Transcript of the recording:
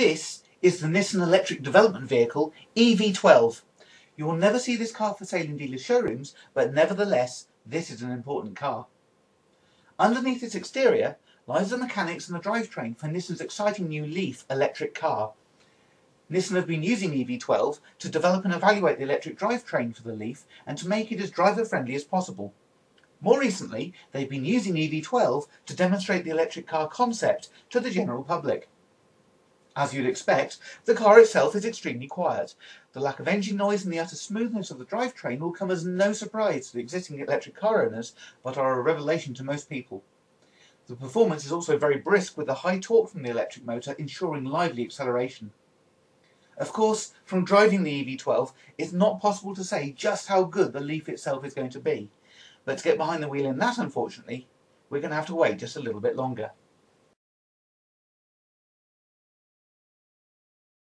This is the Nissan electric development vehicle EV12. You will never see this car for sale in dealer showrooms, but nevertheless, this is an important car. Underneath its exterior lies the mechanics and the drivetrain for Nissan's exciting new Leaf electric car. Nissan have been using EV12 to develop and evaluate the electric drivetrain for the Leaf and to make it as driver friendly as possible. More recently, they've been using EV12 to demonstrate the electric car concept to the general public. As you'd expect, the car itself is extremely quiet. The lack of engine noise and the utter smoothness of the drivetrain will come as no surprise to the existing electric car owners, but are a revelation to most people. The performance is also very brisk with the high torque from the electric motor ensuring lively acceleration. Of course, from driving the EV12, it's not possible to say just how good the Leaf itself is going to be. But to get behind the wheel in that, unfortunately, we're going to have to wait just a little bit longer.